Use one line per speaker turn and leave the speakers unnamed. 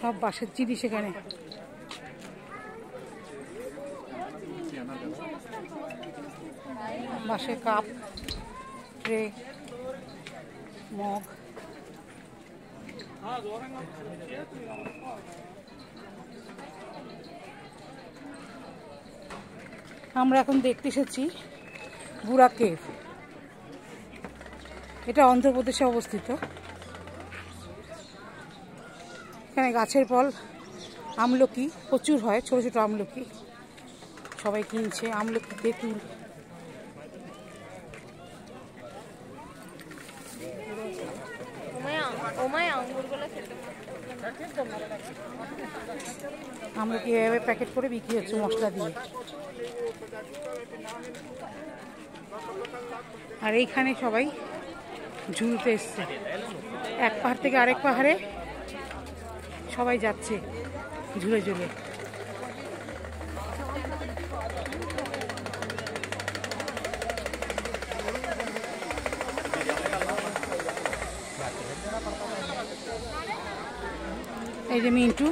সব বাঁশের জিনিস এখানে। বাঁশের কাপ, ট্রে, মগ। আমরা এখন দেখতে এসেছি বুড়া কেভ এটা অন্ধ্রপ্রদেশে অবস্থিত। এখানে গাছের ফল, আমলকি প্রচুর হয়, ছোট ছোট আমলকি। সবাই কিনছে, আমলকি, তেঁতুল। আমলকি এভাবে প্যাকেট করে বিক্রি হচ্ছে মশলা দিয়ে। আর এইখানে সবাই ঝুলতে এসছে। এক পাহাড় থেকে আরেক পাহাড়ে সবাই যাচ্ছে ঝুলে ঝুলে। এই যে মিন্টু।